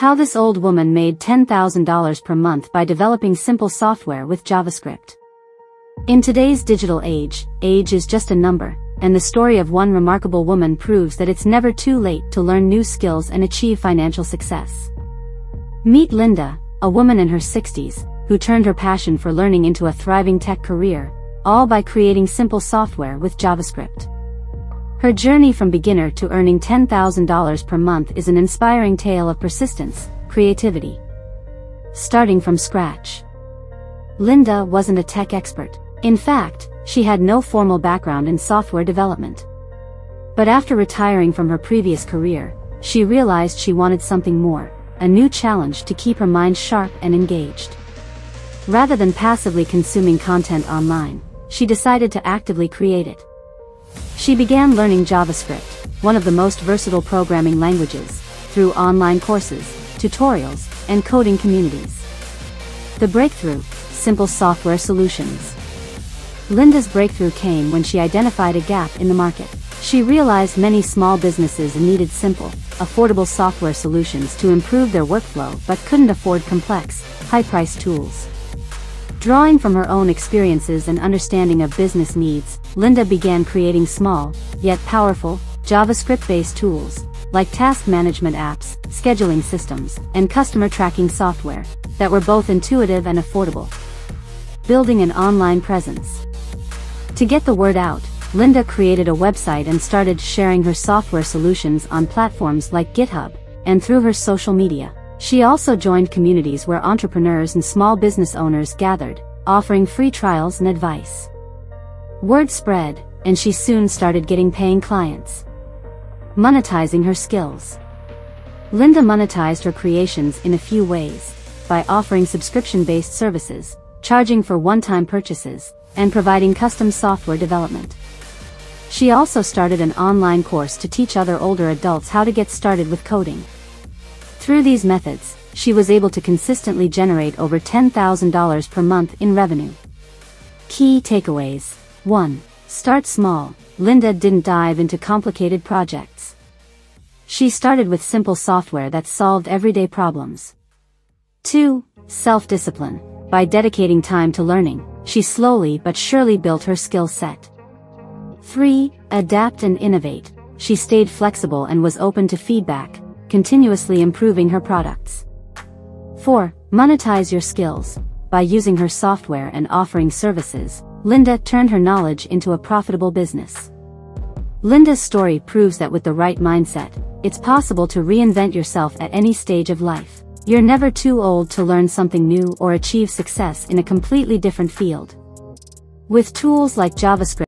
How this old woman made $10,000 per month by developing simple software with JavaScript. In today's digital age, age is just a number, and the story of one remarkable woman proves that it's never too late to learn new skills and achieve financial success. Meet Linda, a woman in her 60s, who turned her passion for learning into a thriving tech career, all by creating simple software with JavaScript. Her journey from beginner to earning $10,000 per month is an inspiring tale of persistence, creativity. Starting from scratch. Linda wasn't a tech expert. In fact, she had no formal background in software development. But after retiring from her previous career, she realized she wanted something more, a new challenge to keep her mind sharp and engaged. Rather than passively consuming content online, she decided to actively create it. She began learning JavaScript, one of the most versatile programming languages, through online courses, tutorials, and coding communities. The breakthrough, simple software solutions. Linda's breakthrough came when she identified a gap in the market. She realized many small businesses needed simple, affordable software solutions to improve their workflow but couldn't afford complex, high-priced tools. Drawing from her own experiences and understanding of business needs, Linda began creating small, yet powerful, JavaScript-based tools, like task management apps, scheduling systems, and customer tracking software, that were both intuitive and affordable. Building an online presence. To get the word out, Linda created a website and started sharing her software solutions on platforms like GitHub, and through her social media. She also joined communities where entrepreneurs and small business owners gathered, offering free trials and advice. Word spread, and she soon started getting paying clients. Monetizing her skills. Linda monetized her creations in a few ways, by offering subscription-based services, charging for one-time purchases, and providing custom software development. She also started an online course to teach other older adults how to get started with coding. Through these methods, she was able to consistently generate over $10,000 per month in revenue. Key takeaways 1. Start small. Linda didn't dive into complicated projects. She started with simple software that solved everyday problems. 2. Self-discipline. By dedicating time to learning, she slowly but surely built her skill set. 3. Adapt and innovate. She stayed flexible and was open to feedback, continuously improving her products. 4. Monetize your skills. By using her software and offering services, Linda turned her knowledge into a profitable business. Linda's story proves that with the right mindset, it's possible to reinvent yourself at any stage of life. You're never too old to learn something new or achieve success in a completely different field. With tools like JavaScript,